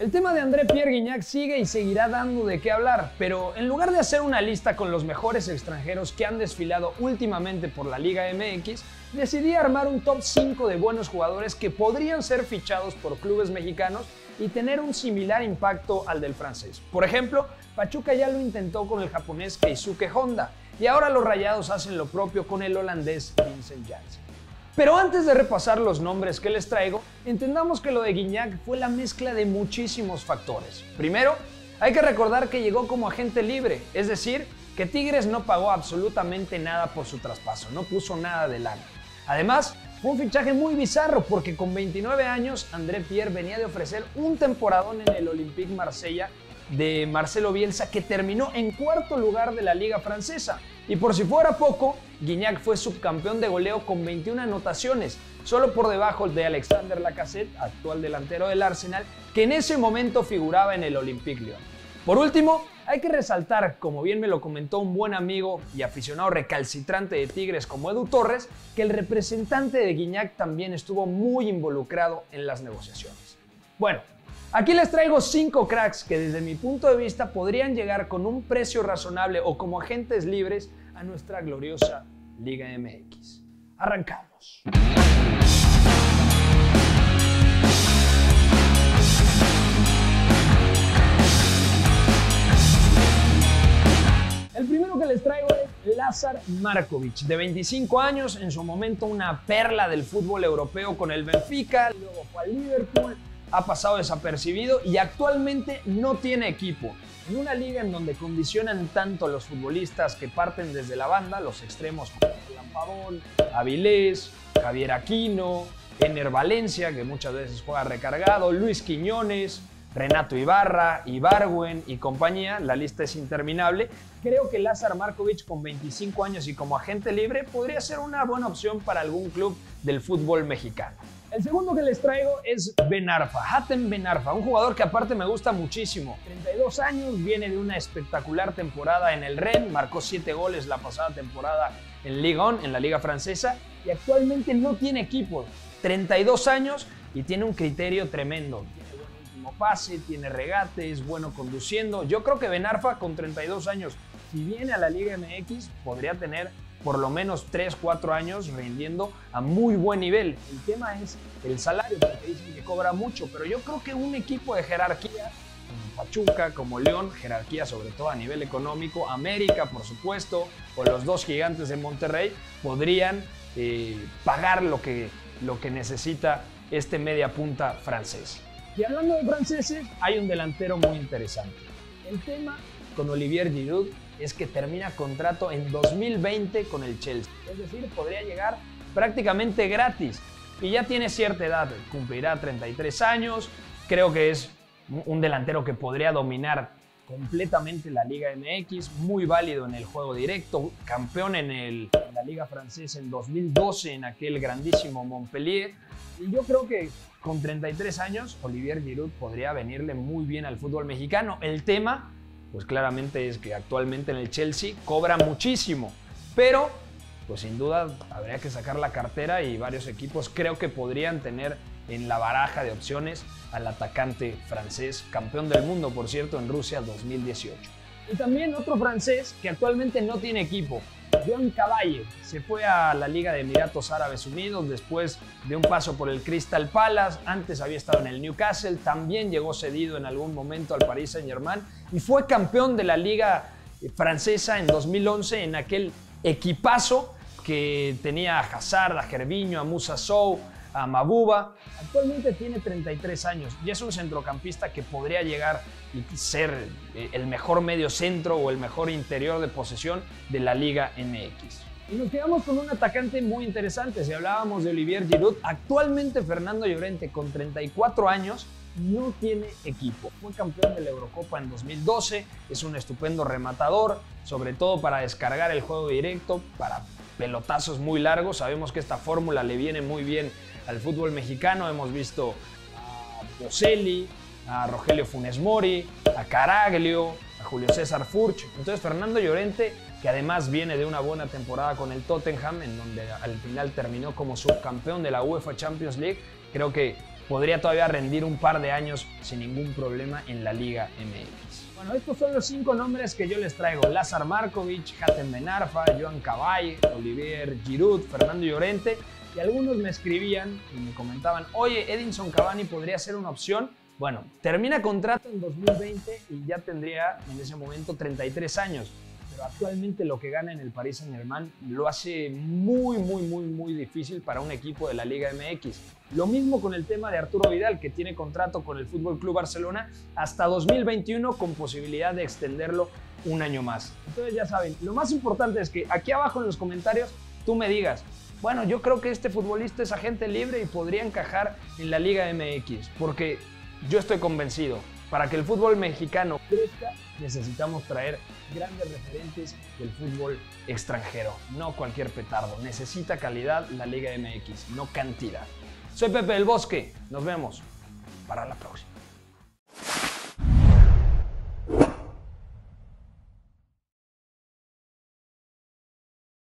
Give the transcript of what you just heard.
El tema de André Pierre Guignac sigue y seguirá dando de qué hablar, pero en lugar de hacer una lista con los mejores extranjeros que han desfilado últimamente por la Liga MX, decidí armar un top 5 de buenos jugadores que podrían ser fichados por clubes mexicanos y tener un similar impacto al del francés. Por ejemplo, Pachuca ya lo intentó con el japonés Keisuke Honda y ahora los Rayados hacen lo propio con el holandés Vincent Janssen. Pero antes de repasar los nombres que les traigo, entendamos que lo de Guignac fue la mezcla de muchísimos factores. Primero, hay que recordar que llegó como agente libre, es decir, que Tigres no pagó absolutamente nada por su traspaso, no puso nada de lana. Además, fue un fichaje muy bizarro porque con 29 años André Pierre venía de ofrecer un temporadón en el Olympique Marsella de Marcelo Bielsa que terminó en cuarto lugar de la liga francesa. Y por si fuera poco, Guignac fue subcampeón de goleo con 21 anotaciones, solo por debajo de Alexander Lacazette, actual delantero del Arsenal, que en ese momento figuraba en el Olympique Lyon. Por último, hay que resaltar, como bien me lo comentó un buen amigo y aficionado recalcitrante de Tigres como Edu Torres, que el representante de Guignac también estuvo muy involucrado en las negociaciones. Bueno, Aquí les traigo 5 cracks que desde mi punto de vista podrían llegar con un precio razonable o como agentes libres a nuestra gloriosa Liga MX. Arrancamos. El primero que les traigo es Lazar Markovic, de 25 años, en su momento una perla del fútbol europeo con el Benfica, luego fue al Liverpool, ha pasado desapercibido y actualmente no tiene equipo. En una liga en donde condicionan tanto los futbolistas que parten desde la banda, los extremos como Pavón, Avilés, Javier Aquino, Ener Valencia, que muchas veces juega recargado, Luis Quiñones, Renato Ibarra, Ibargüen y compañía, la lista es interminable. Creo que Lázaro Markovic con 25 años y como agente libre podría ser una buena opción para algún club del fútbol mexicano. El segundo que les traigo es Benarfa, Hatem Benarfa, un jugador que aparte me gusta muchísimo. 32 años, viene de una espectacular temporada en el Rennes, marcó 7 goles la pasada temporada en Ligue 1, en la liga francesa, y actualmente no tiene equipo. 32 años y tiene un criterio tremendo. Pase, tiene regate, es bueno conduciendo. Yo creo que Benarfa con 32 años, si viene a la Liga MX, podría tener por lo menos 3, 4 años rindiendo a muy buen nivel. El tema es el salario, porque dicen que cobra mucho, pero yo creo que un equipo de jerarquía, como Pachuca, como León, jerarquía sobre todo a nivel económico, América, por supuesto, o los dos gigantes de Monterrey, podrían eh, pagar lo que, lo que necesita este media punta francés. Y hablando de franceses, hay un delantero muy interesante. El tema con Olivier Giroud es que termina contrato en 2020 con el Chelsea. Es decir, podría llegar prácticamente gratis. Y ya tiene cierta edad, cumplirá 33 años. Creo que es un delantero que podría dominar completamente la Liga MX, muy válido en el juego directo, campeón en, el, la Liga Francesa en 2012 en aquel grandísimo Montpellier. Y yo creo que con 33 años, Olivier Giroud podría venirle muy bien al fútbol mexicano. El tema pues claramente es que actualmente en el Chelsea cobra muchísimo, pero pues sin duda habría que sacar la cartera y varios equipos creo que podrían tener en la baraja de opciones al atacante francés, campeón del mundo por cierto en Rusia 2018. Y también otro francés que actualmente no tiene equipo, John Caballe se fue a la Liga de Emiratos Árabes Unidos después de un paso por el Crystal Palace. Antes había estado en el Newcastle, también llegó cedido en algún momento al Paris Saint-Germain y fue campeón de la Liga Francesa en 2011 en aquel equipazo que tenía a Hazard, a Gervinho, a Musa Sou, a Mabuba. Actualmente tiene 33 años y es un centrocampista que podría llegar y ser eh, el mejor medio centro o el mejor interior de posesión de la Liga MX. Y nos quedamos con un atacante muy interesante. Si hablábamos de Olivier Giroud, actualmente Fernando Llorente con 34 años no tiene equipo. Fue campeón de la Eurocopa en 2012, es un estupendo rematador, sobre todo para descargar el juego directo, para pelotazos muy largos. Sabemos que esta fórmula le viene muy bien al fútbol mexicano. Hemos visto a Boselli, a Rogelio Funes Mori, a Caraglio, a Julio César Furch. Entonces Fernando Llorente, que además viene de una buena temporada con el Tottenham, en donde al final terminó como subcampeón de la UEFA Champions League, creo que podría todavía rendir un par de años sin ningún problema en la Liga MX. Bueno, estos son los cinco nombres que yo les traigo. Lázaro Markovic, Hatem Benarfa, Joan Cabay, Olivier Giroud, Fernando Llorente. Y algunos me escribían y me comentaban, oye, Edinson Cavani podría ser una opción. Bueno, termina contrato en 2020 y ya tendría en ese momento 33 años actualmente lo que gana en el Paris Saint-Germain lo hace muy, muy, muy, muy difícil para un equipo de la Liga MX. Lo mismo con el tema de Arturo Vidal, que tiene contrato con el Fútbol Club Barcelona hasta 2021 con posibilidad de extenderlo un año más. Entonces ya saben, lo más importante es que aquí abajo en los comentarios tú me digas, bueno, yo creo que este futbolista es agente libre y podría encajar en la Liga MX, porque yo estoy convencido, para que el fútbol mexicano crezca, necesitamos traer grandes referentes del fútbol extranjero, no cualquier petardo. Necesita calidad la Liga MX, no cantidad. Soy Pepe del Bosque, nos vemos para la próxima.